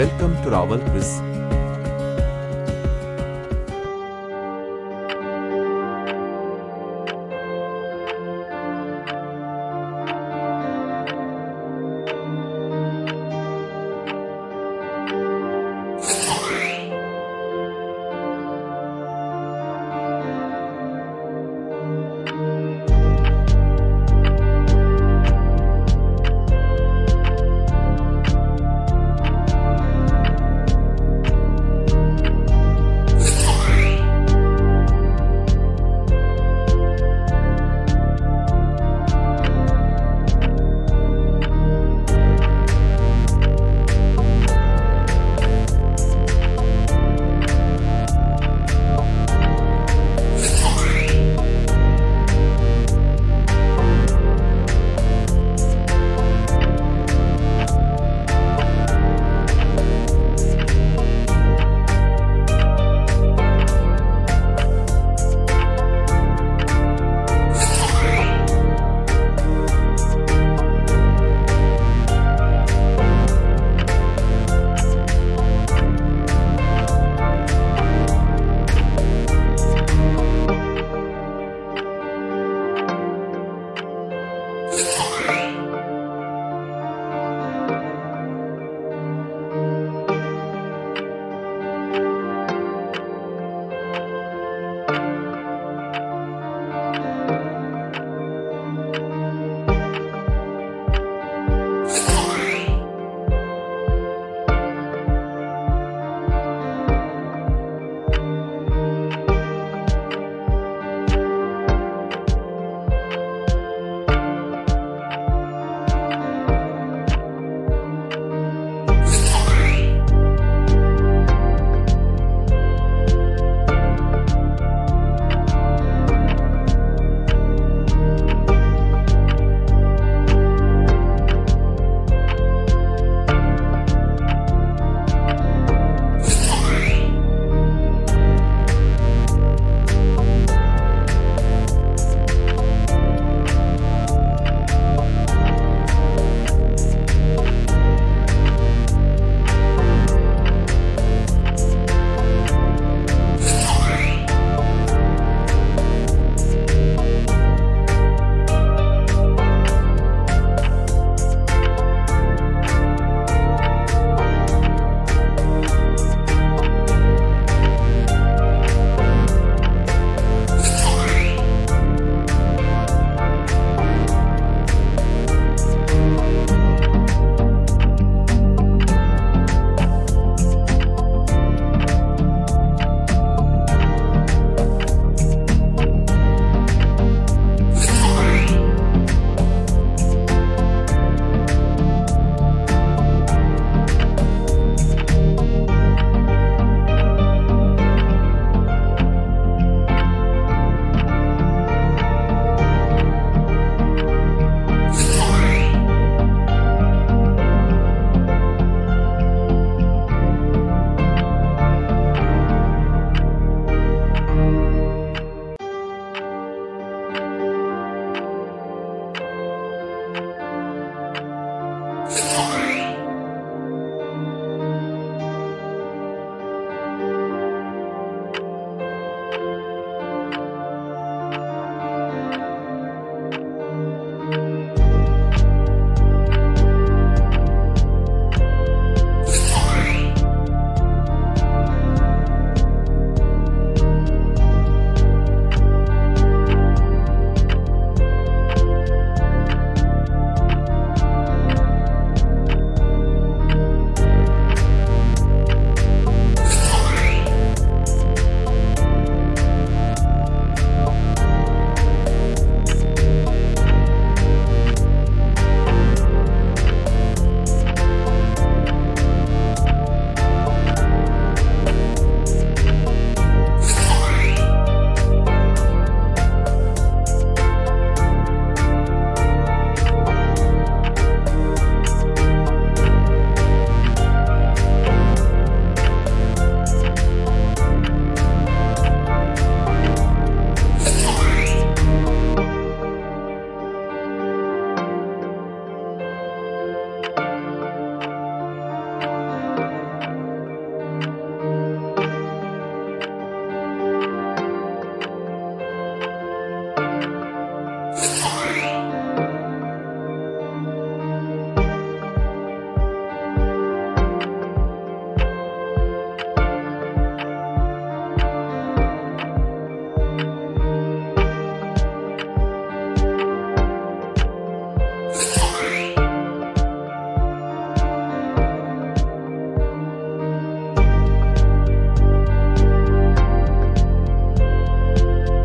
Welcome to quiz.